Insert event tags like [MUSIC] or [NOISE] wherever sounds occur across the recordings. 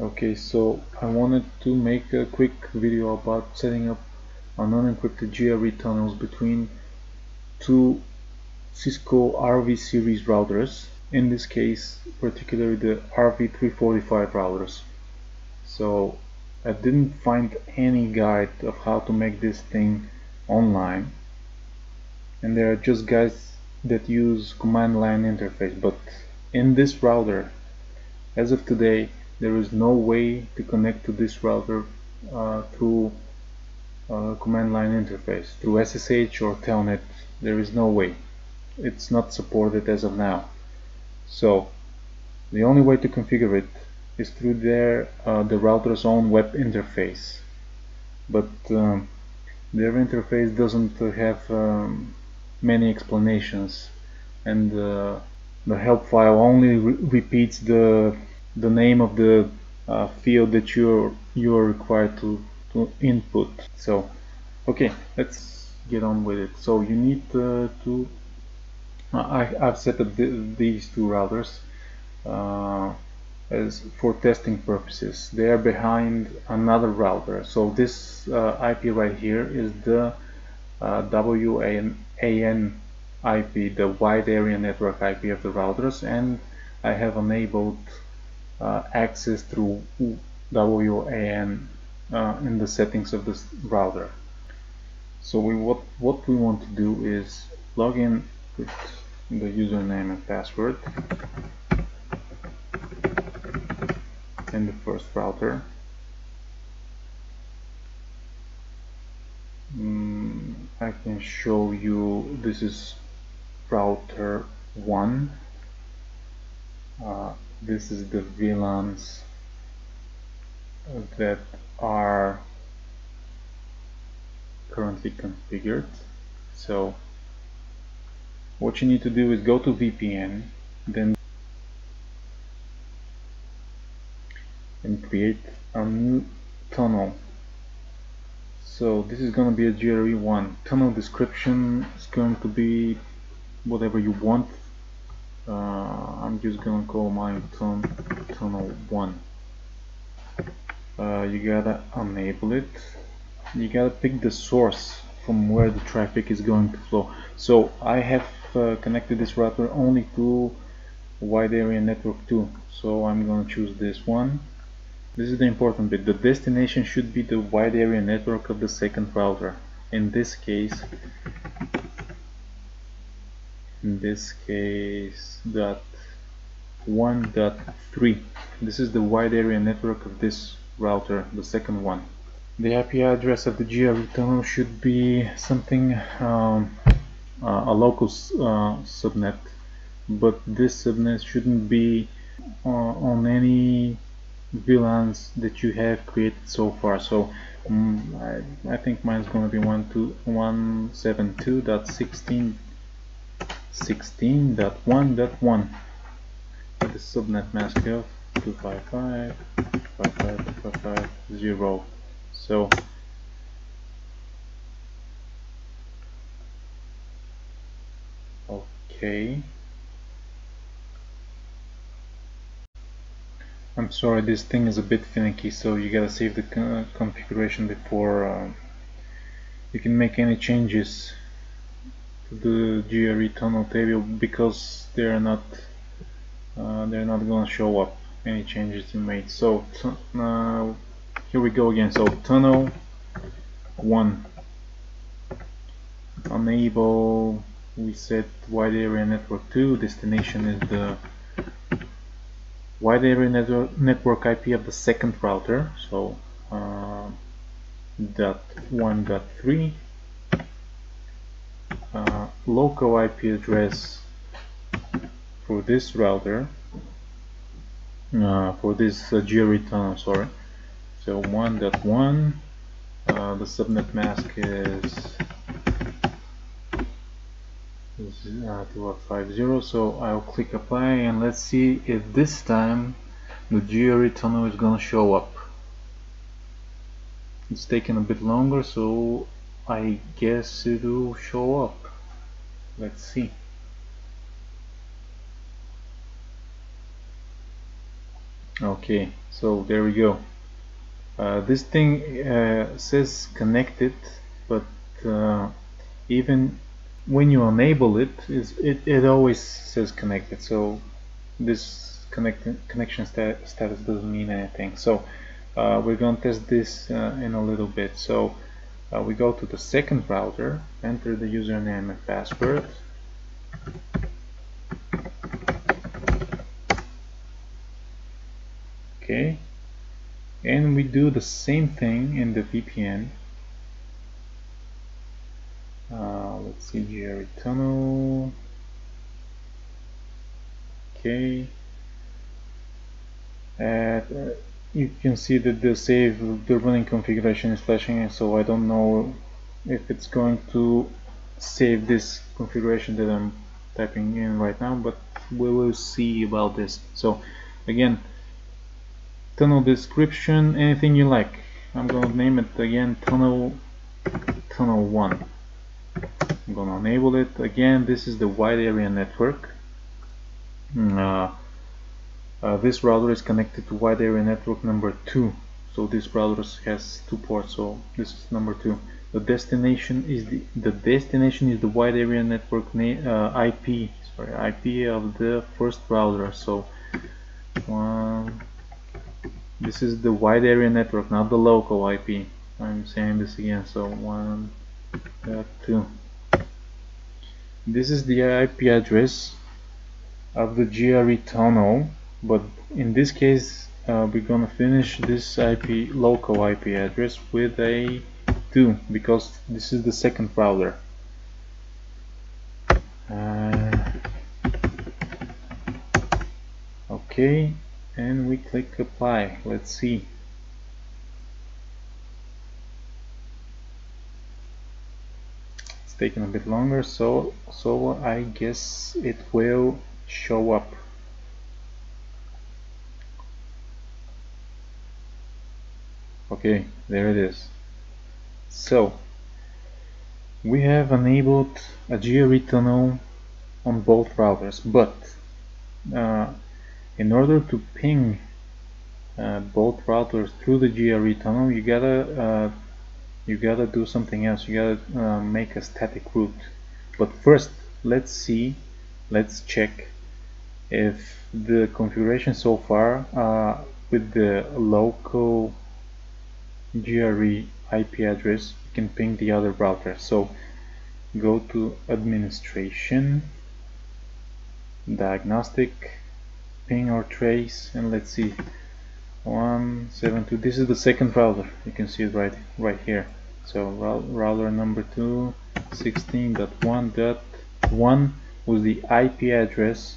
Okay, so I wanted to make a quick video about setting up an unencrypted GRE tunnels between two Cisco RV series routers, in this case particularly the RV345 routers. So I didn't find any guide of how to make this thing online and there are just guys that use command line interface but in this router as of today there is no way to connect to this router uh, through uh, command line interface through SSH or Telnet. There is no way. It's not supported as of now. So the only way to configure it is through their uh, the router's own web interface. But um, their interface doesn't have um, many explanations. And uh, the help file only re repeats the the name of the uh, field that you're you're required to, to input. So okay let's get on with it. So you need uh, to I, I've set up the, these two routers uh, as for testing purposes. They are behind another router. So this uh, IP right here is the uh, WAN IP the wide area network IP of the routers and I have enabled uh, access through WAN uh, in the settings of this router. So we, what, what we want to do is log in with the username and password in the first router. Mm, I can show you this is router 1 uh, this is the VLANs that are currently configured. So what you need to do is go to VPN then and create a new tunnel. So this is going to be a GRE1 tunnel description is going to be whatever you want uh, I'm just gonna call mine tun tunnel 1 uh, you gotta enable it. You gotta pick the source from where the traffic is going to flow. So I have uh, connected this router only to wide area network 2 so I'm gonna choose this one. This is the important bit. The destination should be the wide area network of the second router. In this case in this case dot 1.3 this is the wide area network of this router the second one. The IP address of the GRE tunnel should be something um, uh, a local uh, subnet. But this subnet shouldn't be uh, on any VLANs that you have created so far. So um, I, I think mine is going to be 172.16 16.1.1 the subnet mask of 255.555.0 so okay. I'm sorry this thing is a bit finicky so you gotta save the configuration before uh, you can make any changes the GRE tunnel table because they're not uh, they're not gonna show up any changes you made. So uh, here we go again. So tunnel 1 enable we set wide area network 2 destination is the wide area network, network IP of the second router. So uh, dot 1.3 uh, local IP address for this router uh, for this uh, tunnel sorry. So 1.1 uh, the subnet mask is, uh, 250 so I'll click apply and let's see if this time the tunnel is gonna show up. It's taking a bit longer so I guess it will show up let's see. Okay so there we go. Uh, this thing uh, says connected but uh, even when you enable it, it, it always says connected. So this connect connection stat status doesn't mean anything. So uh, we're going to test this uh, in a little bit. So uh, we go to the second router enter the username and password. Okay. And we do the same thing in the VPN uh, let's see here tunnel. Okay. And uh, you can see that the save the running configuration is flashing so I don't know if it's going to save this configuration that I'm typing in right now but we will see about this. So again tunnel description anything you like. I'm gonna name it again tunnel tunnel 1 I'm gonna enable it. Again this is the wide area network. Mm, uh, uh, this router is connected to wide area network number 2 so this router has two ports so this is number 2 the destination is the the destination is the wide area network uh, IP sorry IP of the first router. So one this is the wide area network not the local IP I'm saying this again so one two. This is the IP address of the GRE tunnel but in this case uh, we're gonna finish this IP local IP address with a 2 because this is the second router. Uh, okay and we click apply. Let's see. It's taking a bit longer so so I guess it will show up okay there it is. So we have enabled a GRE tunnel on both routers but uh, in order to ping uh, both routers through the GRE tunnel you gotta uh, you gotta do something else. You gotta uh, make a static route. But first let's see let's check if the configuration so far uh, with the local GRE IP address you can ping the other router. So go to administration diagnostic ping or trace and let's see. 172 this is the second router. You can see it right right here. So router number 2 16.1.1 was the IP address.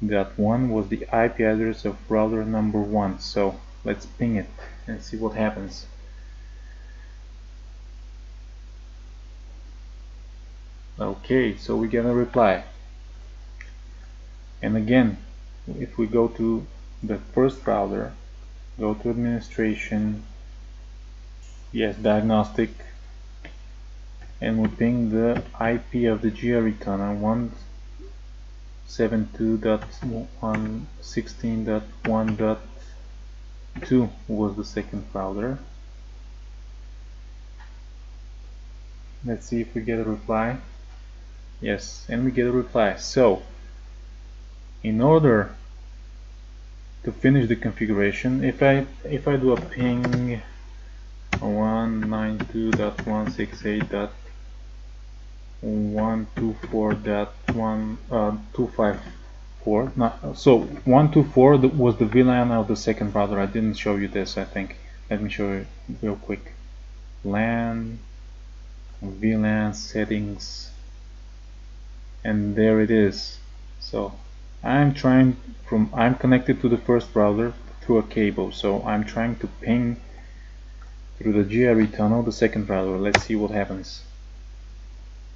That one was the IP address of router number one. So let's ping it and see what happens. Okay so we get a reply. And again if we go to the first router go to administration yes diagnostic and we ping the IP of the GRE tunnel 172.116.1.2 was the second router let's see if we get a reply. Yes and we get a reply. So in order to finish the configuration if I if I do a ping 192.168.124.1 uh, not, so 124 was the VLAN of the second router I didn't show you this I think. Let me show you real quick. LAN VLAN settings. And there it is. So I'm trying from I'm connected to the first router through a cable. So I'm trying to ping through the GRE tunnel the second router let's see what happens.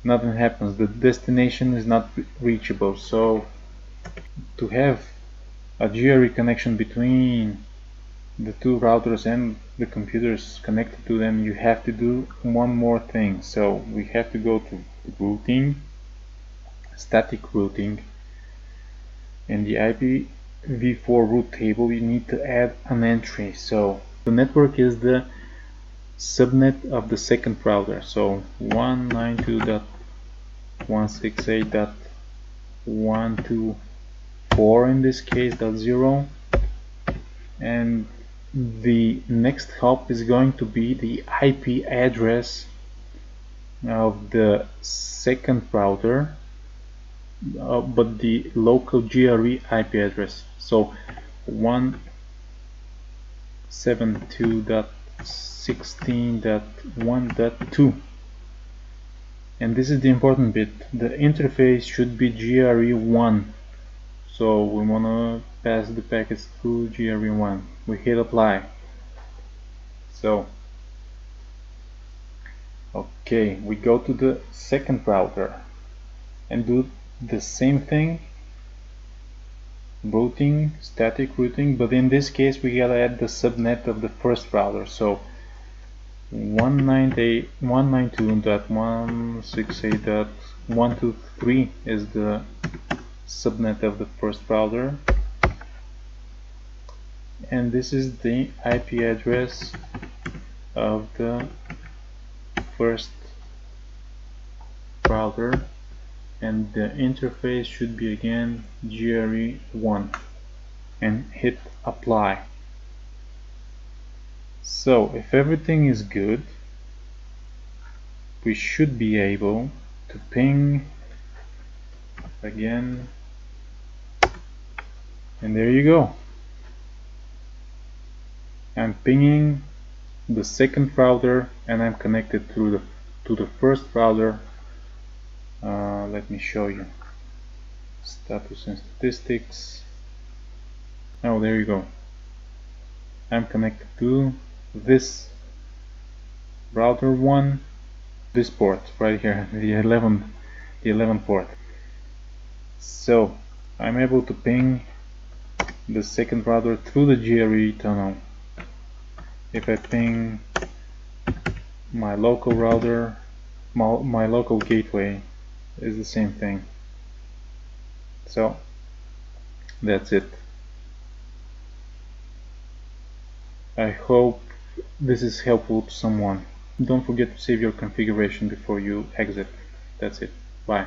Nothing happens. The destination is not reachable. So to have a GRE connection between the two routers and the computers connected to them you have to do one more thing. So we have to go to routing static routing and the IP v4 route table you need to add an entry. So the network is the subnet of the second router. So 192.168.124 in this case dot zero. And the next hop is going to be the IP address of the second router uh, but the local GRE IP address. So 172.16.1.2 and this is the important bit. The interface should be GRE1 so we want to pass the packets through GRE1 we hit apply. So okay we go to the second router and do the same thing. Routing static routing but in this case we gotta add the subnet of the first router. So 192.168.123 is the subnet of the first router and this is the IP address of the first router and the interface should be again GRE1 and hit apply. So if everything is good we should be able to ping again and there you go. I'm pinging the second router and I'm connected through the to the first router. Uh, let me show you. Status and statistics. Oh there you go. I'm connected to this router 1 this port right here [LAUGHS] the 11 the 11 port. So I'm able to ping the second router through the GRE tunnel. If I ping my local router my, my local gateway is the same thing. So that's it. I hope this is helpful to someone. Don't forget to save your configuration before you exit. That's it. Bye